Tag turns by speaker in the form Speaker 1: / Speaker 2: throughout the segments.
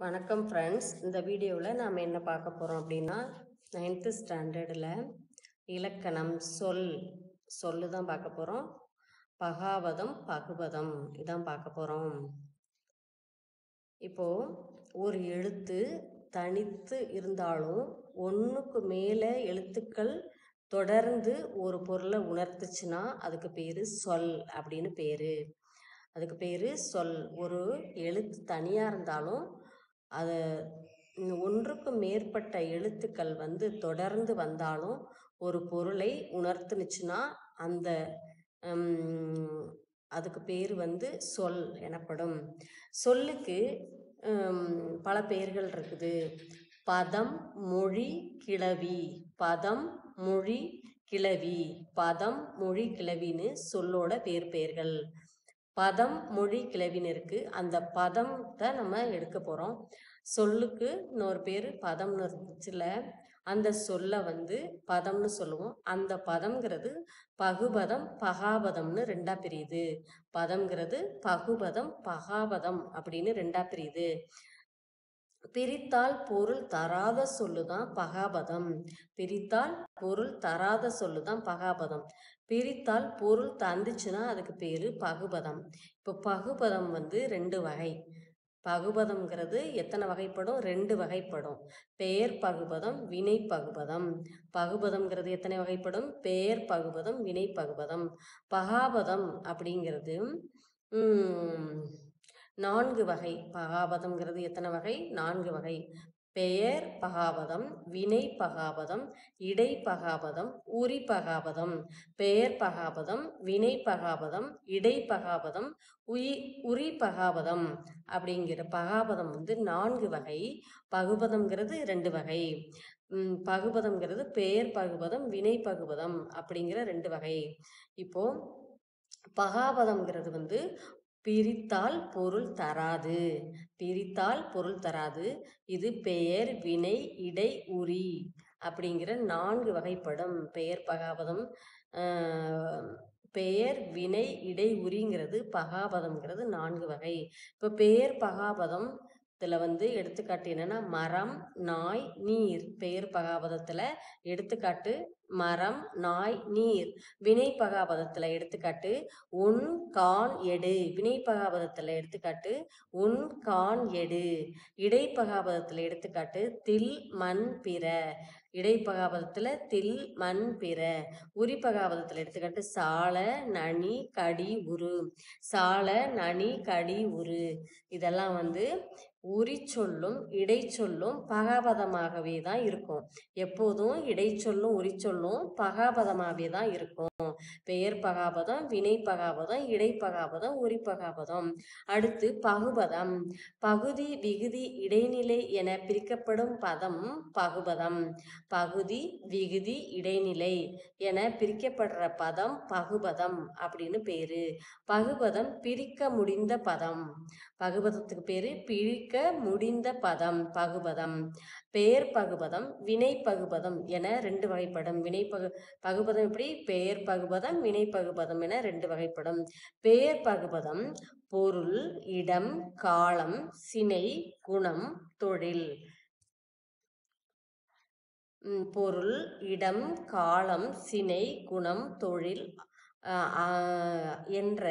Speaker 1: வணக்கம் ஃப்ரெண்ட்ஸ் இந்த வீடியோவில் நாம் என்ன பார்க்க போகிறோம் அப்படின்னா நைன்த்து ஸ்டாண்டர்டில் இலக்கணம் சொல் சொல்லு தான் பார்க்க போகிறோம் பகாவதம் பகுபதம் இதான் பார்க்க போகிறோம் இப்போது ஒரு எழுத்து தனித்து இருந்தாலும் ஒன்றுக்கு மேலே எழுத்துக்கள் தொடர்ந்து ஒரு பொருளை உணர்த்துச்சுன்னா அதுக்கு பேர் சொல் அப்படின்னு பேர். அதுக்கு பேர் சொல். ஒரு எழுத்து தனியாக இருந்தாலும் அது ஒன்றுக்கு மேற்பட்ட எழுத்துக்கள் வந்து தொடர்ந்து வந்தாலும் ஒரு பொருளை உணர்த்துனுச்சுன்னா அந்த அதுக்கு பேர் வந்து சொல் எனப்படும். சொல்லுக்கு பல பெயர்கள் இருக்குது. பதம் மொழி கிளவி. பதம் மொழி கிளவி. பதம் மொழி கிளவின்னு சொல்லோட பேர் பெயர்கள். பதம் மொழி கிளவின்னு அந்த பதத்தை நம்ம எடுக்க போகிறோம் சொல்லுக்கு இன்னொரு பேர் பதம்னு இருந்துச்சுல அந்த சொல்லை வந்து பதம்னு சொல்லுவோம். அந்த பதம்ங்கிறது பகுபதம் பகாபதம்னு ரெண்டா பிரியுது. பதம்ங்கிறது பகுபதம் பகாபதம் அப்படின்னு ரெண்டா பிரியுது. பிரித்தால் பொருள் தராத சொல்லுதான் பகாபதம். பிரித்தால் பொருள் தராத சொல்லுதான் பகாபதம். பிரித்தால் பொருள் தந்துச்சுன்னா அதுக்கு பேரு பகுபதம். இப்போ பகுபதம் வந்து ரெண்டு வகை. பகுபதம்ங்கிறது எத்தனை வகைப்படும்? ரெண்டு வகைப்படும். பெயர் பகுபதம் வினை பகுபதம். பகுபதம்ங்கிறது எத்தனை வகைப்படும்? பெயர் பகுபதம் வினை பகுபதம். பகாபதம் அப்படிங்கிறது உம், நான்கு வகை பகாபதம்ங்கிறது எத்தனை வகை? நான்கு வகை. பெயர் பகாபதம் வினை பகாபதம் இடை பகாபதம் உரி பகாபதம். பெயர் பகாபதம் வினை பகாபதம் இடை பகாபதம் உயி உரி பகாபதம். அப்படிங்கிற பகாபதம் வந்து நான்கு வகை. பகுபதம்ங்கிறது ரெண்டு வகை. பகுபதம்ங்கிறது பெயர் பகுபதம் வினை பகுபதம் அப்படிங்கிற ரெண்டு வகை. இப்போ பகாபதம்ங்கிறது வந்து பிரித்தால் பொருள் தராது. பிரித்தால் பொருள் தராது. இது பெயர் வினை இடை உரி அப்படிங்கிற நான்கு வகைப்படும். பெயர் பகாபதம் பெயர் வினை இடை உரிங்கிறது பகாபதம்ங்கிறது நான்கு வகை. இப்போ பெயர் பகாபதம் இதில் வந்து எடுத்துக்காட்டு என்னன்னா மரம் நாய் நீர். பெயர் பகாபதத்தில் எடுத்துக்காட்டு மரம் நாய் நீர். வினை பகாபதத்தில் எடுத்துக்காட்டு உன் கான் எடு. வினை பகாபதத்தில் எடுத்துக்காட்டு உன் கான் எடு. இடைப்பகாபதத்தில் எடுத்துக்காட்டு தில் மண் பிற. இடைப்பகாபதத்தில் தில் மண் பிற. உரிப்பகாபதத்தில் எடுத்துக்காட்டு சால நனி கடி உரு. சால நனி கடி உரு. இதெல்லாம் வந்து உரிச்சொல்லும் இடைச்சொல்லும் பகாபதமாகவே தான் இருக்கும். எப்போதும் இடைச்சொல்லும் உரிச்சொல்லும் பகாபதமாகவே தான் இருக்கும். பெயர் பகாபதம் வினை பகாபதம் இடைப்பகாபதம் உரிப்பகாபதம் அடுத்து பகுபதம். பகுதி விகுதி இடைநிலை என பிரிக்கப்படும் பதம் பகுபதம். பகுதி விகுதி இடைநிலை என பிரிக்கப்படுற பதம் பகுபதம் அப்படின்னு பேரு. பகுபதம் பிரிக்க முடிந்த பதம். பகுபதத்துக்கு பேரு பிழிக்க முடிந்த பதம் பகுபதம். பெயர் பகுபதம் வினை பகுபதம் என ரெண்டு வகைப்படும். வினை பகு பகுபதம் எப்படி? பெயர் பகுபதம் வினை பகுபதம் என ரெண்டு வகைப்படும். பெயர் பகுபதம் பொருள் இடம் காலம் சினை குணம் தொழில். பொருள் இடம் காலம் சினை குணம் தொழில் என்ற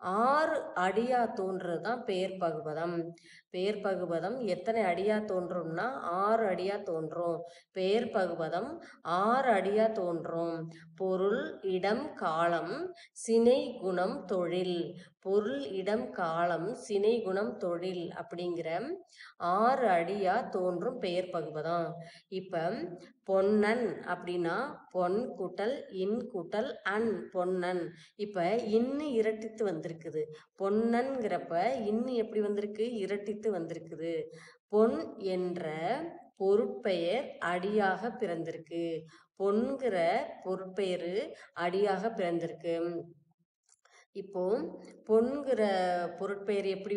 Speaker 1: ஆறு அடியா தோன்றது தான் பெயர் பகுபதம். பெயர் பகுபதம் எத்தனை அடியா தோன்றும்னா ஆறு அடியா தோன்றும். பெயர் பகுபதம் ஆறு அடியா தோன்றும். பொருள் இடம் காலம் சினை குணம் தொழில். பொருள் இடம் காலம் சினை குணம் தொழில் அப்படிங்கிற ஆறு அடியா தோன்றும் பெயர் பகுபதம் இப்ப பொன்னன் அப்படின்னா பொன் கூட்டல் இன் கூட்டல் அன் பொன்னன். இப்ப இன்னு இரட்டித்து வந்திருக்குது. பொன்னன்கிறப்ப இன்னு எப்படி வந்திருக்கு? இரட்டித்து வந்திருக்குது. பொன் என்ற பொருட்பெயர் அடியாக பிறந்திருக்கு. பொன்கிற பொருட்பெயரு அடியாக பிறந்திருக்கு. இப்போ பொன்கிற பொருட்பெயர் எப்படி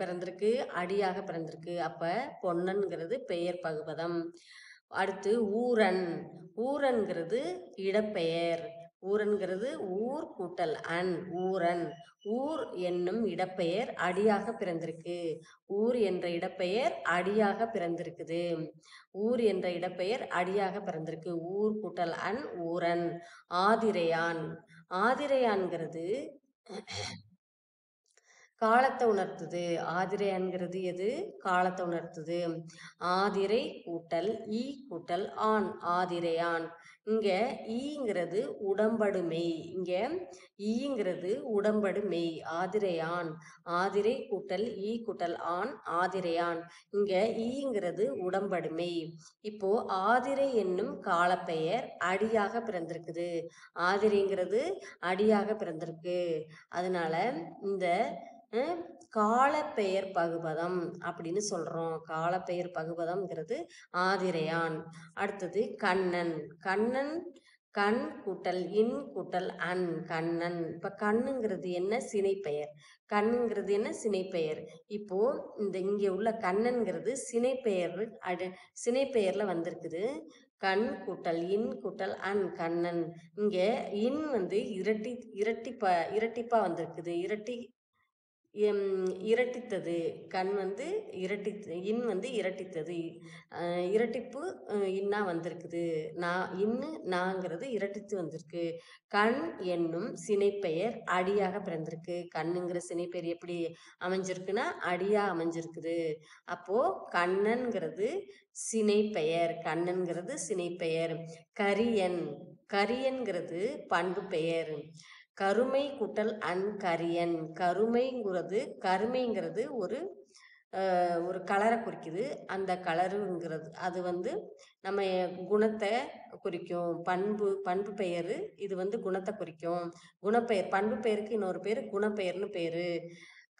Speaker 1: பிறந்திருக்கு? அடியாக பிறந்திருக்கு. அப்ப பொன்னன்கிறது பெயர் பகுபதம். அடுத்து ஊரன். ஊரன்கிறது இடப்பெயர். ஊரன்கிறது ஊர் கூட்டல் அன் ஊரன். ஊர் என்னும் இடப்பெயர் அடியாக பிறந்திருக்கு. ஊர் என்ற இடப்பெயர் அடியாக பிறந்திருக்குது. ஊர் என்ற இடப்பெயர் அடியாக பிறந்திருக்கு. ஊர் கூட்டல் அன் ஊரன். ஆதிரையான். ஆதிரையான்கிறது காலத்தை உணர்த்துது. ஆதிரையான்கிறது எது? காலத்தை உணர்த்துது. ஆதிரை கூட்டல் ஈ கூட்டல் ஆண். ஆதிரையான் இங்க ஈங்கிறது உடம்படு மெய் இங்க ஈங்கிறது உடம்படு மெய் ஆதிரையான் ஆதிரை கூட்டல் ஈ கூட்டல் ஆண். ஆதிரையான் இங்க ஈங்கிறது உடம்படு மெய் இப்போ ஆதிரை என்னும் காலப்பெயர் அடியாக பிறந்திருக்குது. ஆதிரைங்கிறது அடியாக பிறந்திருக்கு. அதனால இந்த காலப்பெயர் பகுபதம் அப்படின்னு சொல்றோம். காலப்பெயர் பகுபதம்ங்கிறது ஆதிரையான். அடுத்தது கண்ணன். கண்ணன் கண் கூட்டல் இன் கூட்டல் அன் கண்ணன். இப்ப கண்ணுங்கிறது என்ன? சினைப்பெயர். கண்ணுங்கிறது என்ன? சினைப்பெயர். இப்போ இந்த இங்க உள்ள கண்ணன்ங்கிறது சினைப்பெயர் அடு சினைப்பெயர்ல வந்திருக்குது. கண் கூட்டல் இன் கூட்டல் அன் கண்ணன். இங்க இன் வந்து இரட்டி இரட்டிப்பா இரட்டிப்பா வந்திருக்குது. இரட்டி இரட்டித்தது. கண் வந்து இரட்டி இன் வந்து இரட்டித்தது. இரட்டிப்பு இன்னா வந்திருக்குது. நான் இன்னு நாங்கிறது இரட்டித்து வந்திருக்கு. கண் என்னும் சினைப்பெயர் அடியாக பிறந்திருக்கு. கண்ணுங்கிற சினைப்பெயர் எப்படி அமைஞ்சிருக்குன்னா அடியா அமைஞ்சிருக்குது. அப்போ கண்ணன்கிறது சினைப்பெயர். கண்ணன்கிறது சினைப்பெயர். கரியன் கரியன்கிறது பண்பு பெயர் கருமை குட்டல் அன் கரியன் கருமைங்கிறது கருமைங்கிறது ஒரு ஒரு கலரை குறிக்குது. அந்த கலருங்கிறது அது வந்து நம்ம குணத்தை குறிக்கும். பண்பு பண்பு பெயர் இது வந்து குணத்தை குறிக்கும். குணப்பெயர் பண்பு பெயருக்கு இன்னொரு பேர் குணப்பெயர்னு பேர்.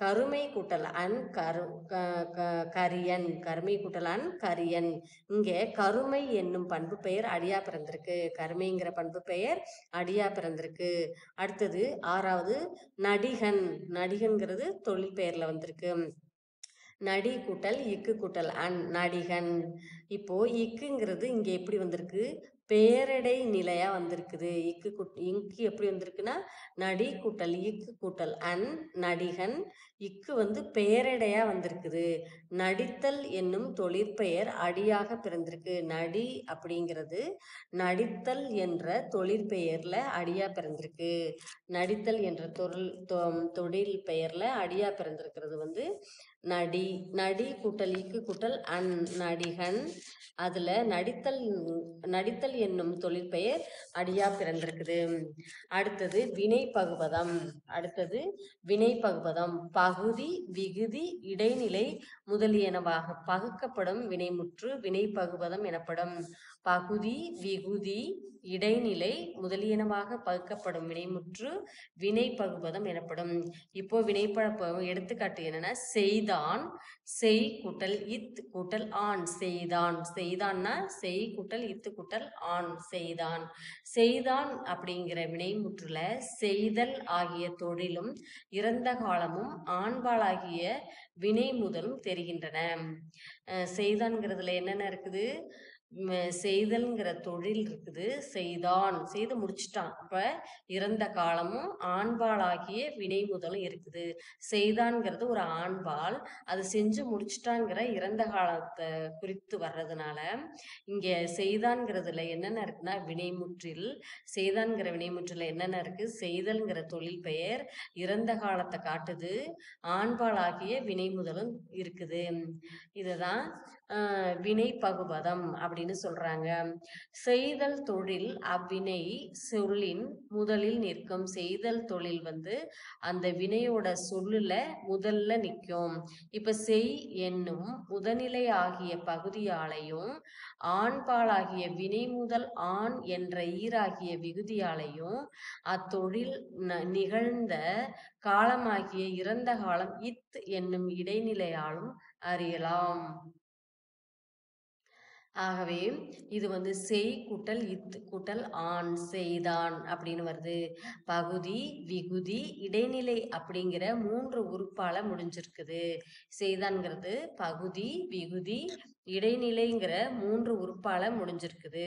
Speaker 1: கருமை கூட்டல் அன் கரு க- க- கரியன் கருமை கூட்டல் அன் கரியன். இங்கே கருமை என்னும் பண்பு பெயர் அடியா பிறந்திருக்கு. கருமைங்கிற பண்பு பெயர் அடியா பிறந்திருக்கு. அடுத்தது ஆறாவது நடிகன். நடிகன்கிறது தொழில் பெயர்ல வந்திருக்கு. நடி கூட்டல் இக்கு கூட்டல் அன் நடிகன். இப்போ இக்குங்கிறது இங்க எப்படி வந்திருக்கு? பேரடை நிலையா வந்திருக்குது. இக்கு குட் இங்கு எப்படி வந்திருக்குன்னா நடி கூட்டல் இக்கு கூட்டல் அன் நடிகன் இக்கு வந்து பேரடையாக வந்திருக்குது. நடித்தல் என்னும் தொழிற்பெயர் அடியாக பிறந்திருக்கு. நடி அப்படிங்கிறது நடித்தல் என்ற தொழிற்பெயர்ல அடியா பிறந்திருக்கு. நடித்தல் என்ற தொழில் தொ- தொழில் பெயர்ல அடியா பிறந்திருக்கிறது வந்து நடி நடி கூட்டல் இக்கு கூட்டல் அன் நடிகன். அதுல நடித்தல் நடித்தல் என்னும் தொழிற்பெயர் அடியா பிறந்திருக்குது. அடுத்தது வினை பகுபதம். அடுத்தது வினை பகுபதம். பகுதி விகுதி இடைநிலை முதலியனவாக பகுக்கப்படும் வினைமுற்று வினை பகுபதம் எனப்படும். பகுதி விகுதி இடைநிலை முதலியனவாக பகுக்கப்படும் வினைமுற்று வினை பகுபதம் எனப்படும். இப்போ வினைப்பழப்பம் எடுத்துக்காட்டு என்னன்னா செய்தான் செய் கூட்டல் இத் கூட்டல் ஆண் செய்தான். செய்தான்னா செய் கூட்டல் இத்து கூட்டல் ஆண் செய்தான். செய்தான் அப்படிங்கிற வினைமுற்றுல செய்தல் ஆகிய தொழிலும் இறந்த காலமும் ஆண்பாளாகிய வினை முதலும் தெரிகின்றன. செய்தான்கிறதுல செய்தான்ங்கிறதுல என்னென்ன இருக்குது? செய்தல்ங்கிற தொழில் இருக்குது. செய்தான். செய்து முடிச்சிட்டான். அப்ப இறந்த காலமும் ஆண்பாளாகிய வினை முதலும் இருக்குது. செய்தான்ங்கிறது ஒரு ஆண்பால். அது செஞ்சு முடிச்சிட்டாங்கிற இறந்த காலத்தை குறித்து வர்றதுனால இங்க செய்தான்கிறதுல என்னென்ன இருக்குன்னா வினைமுற்றில். செய்தான்கிற வினைமுற்றில் என்னென்ன இருக்கு? செய்தல்ங்கிற தொழில் பெயர் இறந்த காலத்தை காட்டுது. ஆண்பாளாகிய வினை முதலும் இருக்குது. இதுதான் வினை பகுபதம் அப்படி அப்படின்னு சொல்றாங்க. செய்தல் தொழில் அவ்வினை சொல்லின் முதலில் நிற்கும். செய்தல் தொழில் வந்து அந்த வினையோட சொல்லுல முதல்ல நிற்கும். இப்ப செய் என்னும் முதநிலை ஆகிய பகுதியாலையும் ஆண்பாலாகிய வினை முதல் ஆண் என்ற ஈராகிய விகுதியாலையும் அத்தொழில் ந- நிகழ்ந்த காலமாகிய இறந்த காலம் இத் என்னும் இடைநிலையாலும் அறியலாம். ஆகவே இது வந்து செய் கூட்டல் இத் கூட்டல் ஆண் செய்தான் அப்படின்னு வருது. பகுதி விகுதி இடைநிலை அப்படிங்கிற மூன்று உறுப்பால முடிஞ்சிருக்குது. செய்தான்ங்கிறது பகுதி விகுதி இடைநிலைங்கிற மூன்று உறுப்பால முடிஞ்சிருக்குது.